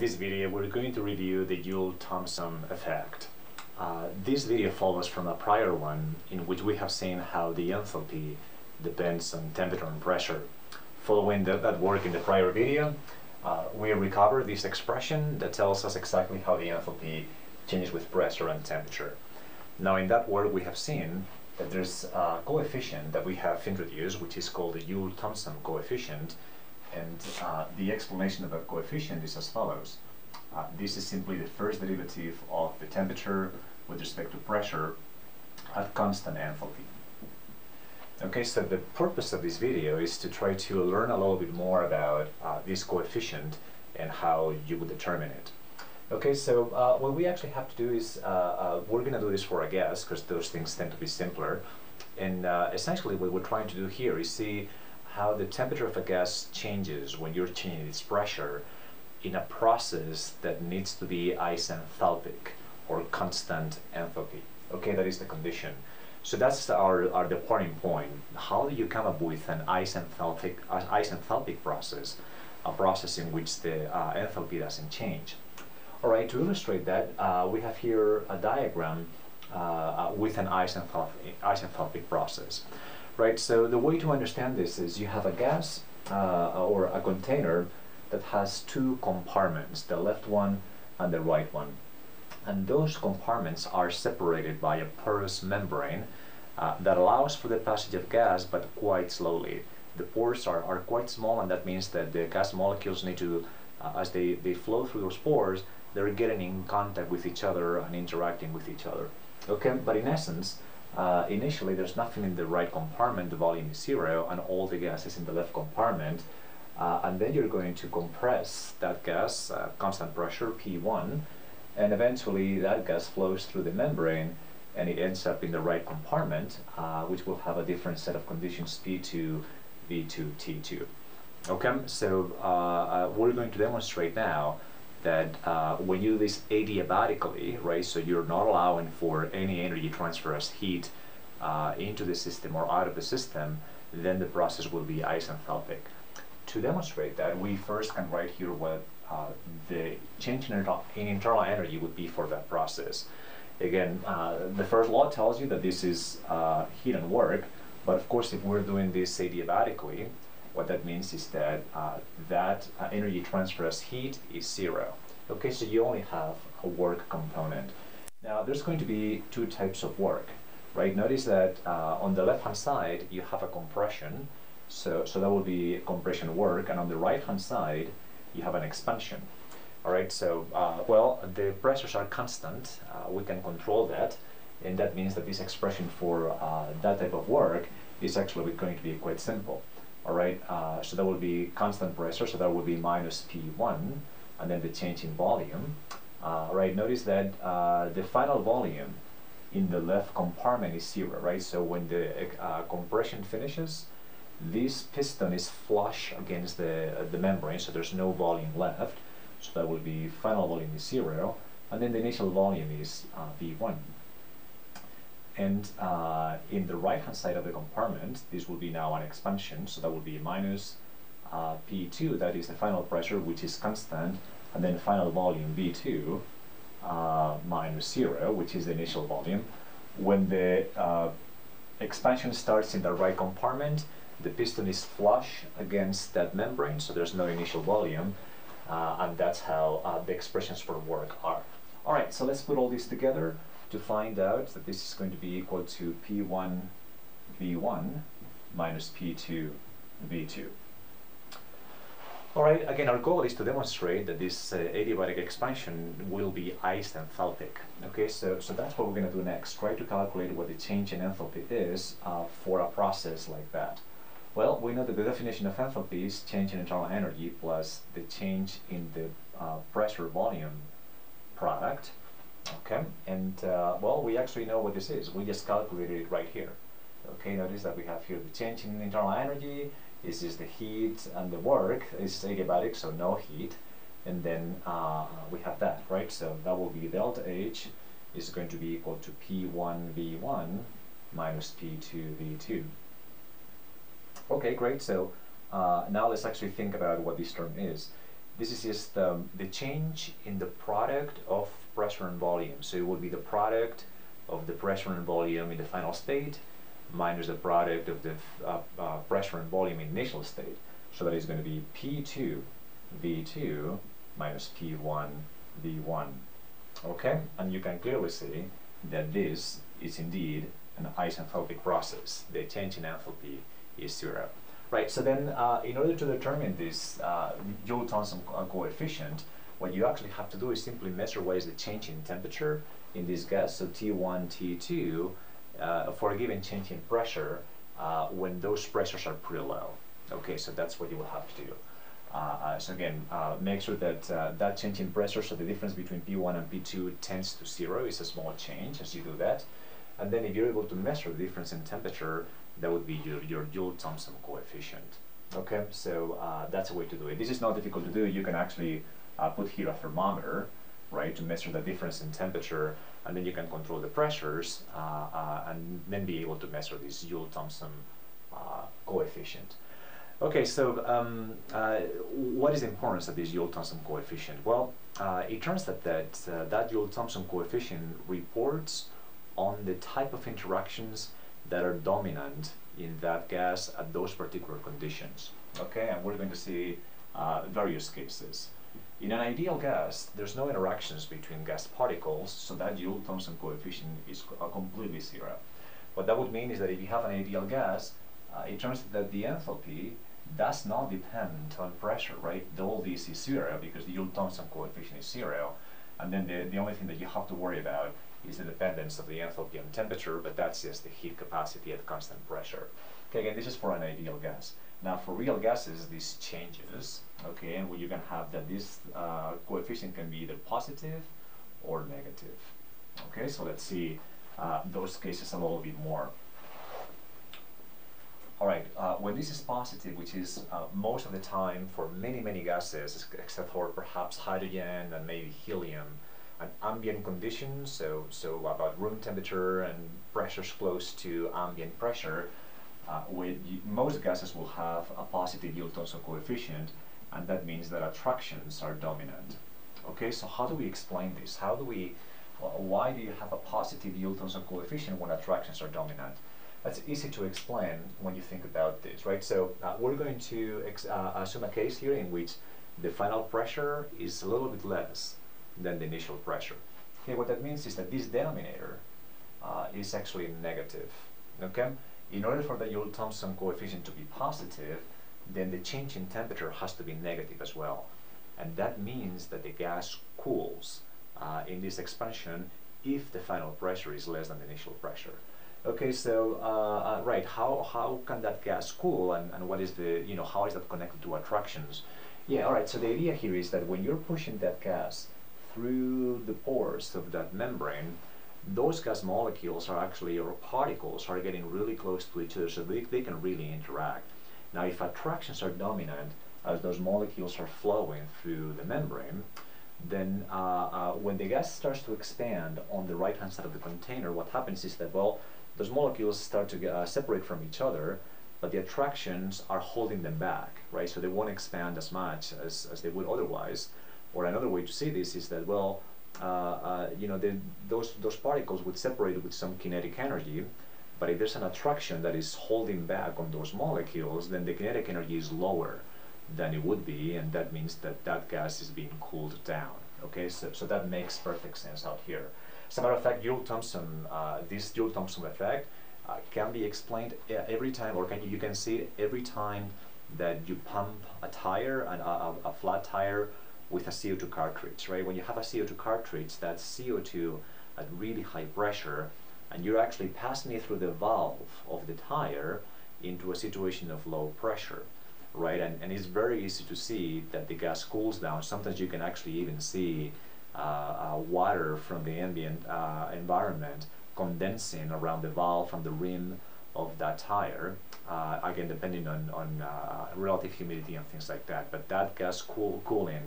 this video we're going to review the Joule-Thomson effect. Uh, this video follows from a prior one in which we have seen how the enthalpy depends on temperature and pressure. Following the, that work in the prior video, uh, we recover this expression that tells us exactly how the enthalpy changes with pressure and temperature. Now in that work we have seen that there's a coefficient that we have introduced which is called the Joule-Thomson coefficient and uh, the explanation of that coefficient is as follows. Uh, this is simply the first derivative of the temperature with respect to pressure at constant enthalpy. Okay, so the purpose of this video is to try to learn a little bit more about uh, this coefficient and how you would determine it. Okay, so uh, what we actually have to do is, uh, uh we're going to do this for a gas because those things tend to be simpler. And uh, essentially what we're trying to do here is see how the temperature of a gas changes when you're changing its pressure in a process that needs to be isenthalpic or constant enthalpy. Okay, that is the condition. So that's our, our departing point. How do you come up with an isenthalpic, uh, isenthalpic process, a process in which the uh, enthalpy doesn't change? All right, to illustrate that, uh, we have here a diagram uh, uh, with an isenthalpic, isenthalpic process right? So the way to understand this is you have a gas uh, or a container that has two compartments, the left one and the right one. And those compartments are separated by a porous membrane uh, that allows for the passage of gas, but quite slowly. The pores are, are quite small, and that means that the gas molecules need to, uh, as they, they flow through those pores, they're getting in contact with each other and interacting with each other. Okay, but in essence, uh, initially there's nothing in the right compartment, the volume is zero, and all the gas is in the left compartment. Uh, and then you're going to compress that gas, uh, constant pressure, P1, and eventually that gas flows through the membrane and it ends up in the right compartment, uh, which will have a different set of conditions, P2, V2, T2. Okay, so uh, uh, we're going to demonstrate now that uh, when you do this adiabatically, right, so you're not allowing for any energy transfer as heat uh, into the system or out of the system, then the process will be isenthalpic. To demonstrate that, we first can write here what uh, the change in, in, internal energy would be for that process. Again, uh, the first law tells you that this is uh, heat and work, but of course if we're doing this adiabatically, what that means is that uh, that uh, energy transfer as heat is zero. Okay, so you only have a work component. Now there's going to be two types of work, right? Notice that uh, on the left hand side you have a compression, so, so that will be compression work, and on the right hand side you have an expansion. All right, so uh, well, the pressures are constant, uh, we can control that, and that means that this expression for uh, that type of work is actually going to be quite simple. All right, uh, so that will be constant pressure, so that will be minus P1, and then the change in volume. Uh, right, notice that uh, the final volume in the left compartment is zero, right? So when the uh, compression finishes, this piston is flush against the, uh, the membrane, so there's no volume left. So that will be final volume is zero, and then the initial volume is uh, V1. And uh, in the right-hand side of the compartment, this will be now an expansion, so that will be minus uh, P2, that is the final pressure, which is constant, and then final volume V2 uh, minus zero, which is the initial volume. When the uh, expansion starts in the right compartment, the piston is flush against that membrane, so there's no initial volume, uh, and that's how uh, the expressions for work are. All right, so let's put all this together to find out that this is going to be equal to P1 V1 minus P2 V2. Alright, again our goal is to demonstrate that this uh, adiabatic expansion will be isenthalpic. Okay, so, so that's what we're going to do next, try to calculate what the change in enthalpy is uh, for a process like that. Well, we know that the definition of enthalpy is change in internal energy plus the change in the uh, pressure volume product Okay, and uh, well, we actually know what this is. We just calculated it right here. Okay, notice that we have here the change in internal energy. This is the heat and the work. Is adiabatic, so no heat. And then uh, we have that, right? So that will be delta H is going to be equal to P1 V1 minus P2 V2. Okay, great. So uh, now let's actually think about what this term is. This is just um, the change in the product of pressure and volume. So it would be the product of the pressure and volume in the final state minus the product of the uh, uh, pressure and volume in initial state. So that is going to be P2 V2 minus P1 V1. Okay, and you can clearly see that this is indeed an isenthalpic process. The change in enthalpy is zero. Right, so then uh, in order to determine this uh, Joule-Thomson coefficient, what you actually have to do is simply measure what is the change in temperature in this gas, so T1, T2, uh, for a given change in pressure uh, when those pressures are pretty low. Okay, so that's what you will have to do. Uh, uh so again, make sure that that change in pressure, so the difference between P1 and P2 tends to zero, is a small change as you do that. And then if you're able to measure the difference in temperature, that would be your, your Joule-Thomson coefficient. Okay, so that's a way to do it. This is not difficult to do. You can actually put here a thermometer, right, to measure the difference in temperature, and then you can control the pressures, and then be able to measure this Joule-Thomson coefficient. Okay, so um, uh, what is the importance of this Joule-Thomson coefficient? Well, uh, it turns out that uh, that Joule-Thomson coefficient reports on the type of interactions that are dominant in that gas at those particular conditions. Okay, and we're going to see uh, various cases. In an ideal gas, there's no interactions between gas particles, so that Joule-Thomson coefficient is completely zero. What that would mean is that if you have an ideal gas, uh, it turns out that the enthalpy does not depend on pressure, right? All this is zero because the Joule-Thomson coefficient is zero. And then the, the only thing that you have to worry about is the dependence of the enthalpy on temperature, but that's just the heat capacity at constant pressure. Okay, again, this is for an ideal gas. Now, for real gases, this changes, okay, and you can have that this uh, coefficient can be either positive or negative. Okay, so let's see uh, those cases a little bit more. All right, uh, when this is positive, which is uh, most of the time for many, many gases, except for perhaps hydrogen and maybe helium, an ambient conditions, so, so about room temperature and pressures close to ambient pressure, uh, with most gases will have a positive Joule-Thomson coefficient, and that means that attractions are dominant. Okay, so how do we explain this? How do we, why do you have a positive Joule-Thomson coefficient when attractions are dominant? That's easy to explain when you think about this, right? So uh, we're going to uh, assume a case here in which the final pressure is a little bit less than the initial pressure. Okay, what that means is that this denominator uh, is actually negative, okay? In order for the Joule-Thomson coefficient to be positive, then the change in temperature has to be negative as well. And that means that the gas cools uh, in this expansion if the final pressure is less than the initial pressure. Okay, so uh, uh, right, how how can that gas cool, and, and what is the you know how is that connected to attractions? Yeah, all right. So the idea here is that when you're pushing that gas through the pores of that membrane, those gas molecules are actually or particles are getting really close to each other, so they they can really interact. Now, if attractions are dominant as those molecules are flowing through the membrane, then uh, uh, when the gas starts to expand on the right hand side of the container, what happens is that well those molecules start to uh, separate from each other, but the attractions are holding them back, right? So they won't expand as much as, as they would otherwise. Or another way to see this is that, well, uh, uh, you know, those, those particles would separate with some kinetic energy, but if there's an attraction that is holding back on those molecules, then the kinetic energy is lower than it would be, and that means that that gas is being cooled down. Okay, so, so that makes perfect sense out here. As a matter of fact, Joule-Thomson, uh, this Joule-Thomson effect uh, can be explained every time, or can you, you can see it every time that you pump a tire, an, a, a flat tire, with a CO2 cartridge, right? When you have a CO2 cartridge, that's CO2 at really high pressure, and you're actually passing it through the valve of the tire into a situation of low pressure, right? And, and it's very easy to see that the gas cools down. Sometimes you can actually even see uh, uh, water from the ambient uh, environment condensing around the valve from the rim of that tire. Uh, again, depending on, on uh, relative humidity and things like that. But that gas cool, cooling,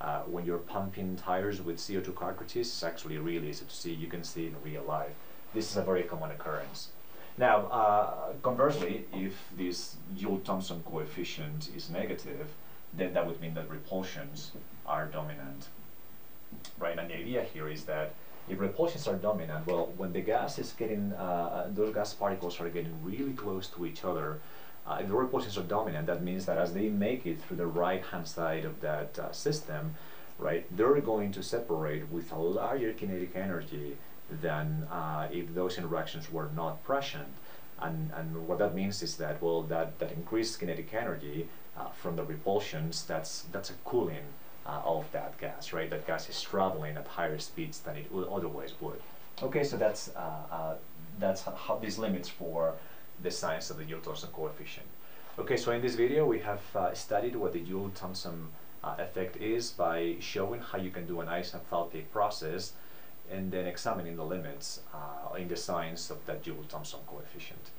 uh, when you're pumping tires with CO2 cartridges, it's actually really easy to see. You can see in real life. This is a very common occurrence. Now, conversely, if this Joule-Thomson coefficient is negative, then that would mean that repulsions are dominant, right? And the idea here is that if repulsions are dominant, well, when the gas is getting, uh, those gas particles are getting really close to each other, uh, if the repulsions are dominant, that means that as they make it through the right-hand side of that uh, system, right, they're going to separate with a larger kinetic energy than uh, if those interactions were not present. And, and what that means is that, well, that, that increased kinetic energy uh, from the repulsions, that's, that's a cooling uh, of that gas, right? That gas is traveling at higher speeds than it would otherwise would. Okay, so that's, uh, that's how these limits for the science of the Joule-Thomson coefficient. Okay, so in this video we have uh, studied what the Joule-Thomson uh, effect is by showing how you can do an isenthalpic process and then examining the limits uh, in the science of that Joule-Thomson coefficient.